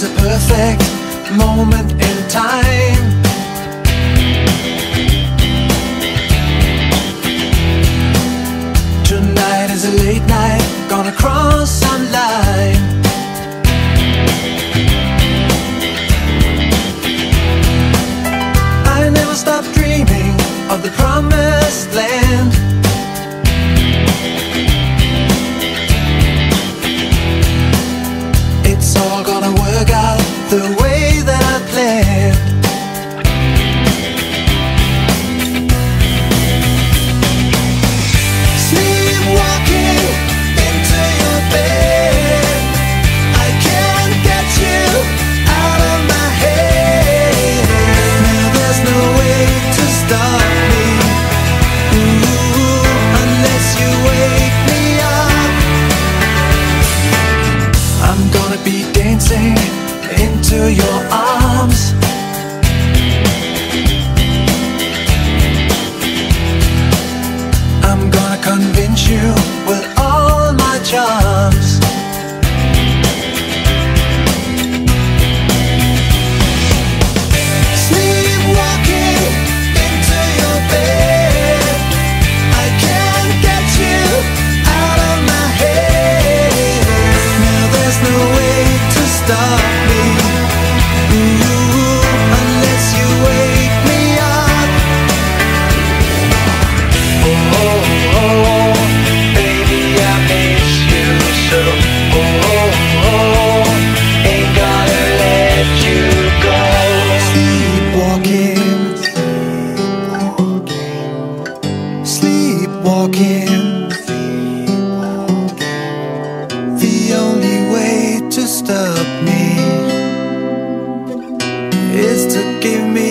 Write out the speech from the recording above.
is a perfect moment in time. Tonight is a late night, gonna cross. The only way to stop me is to give me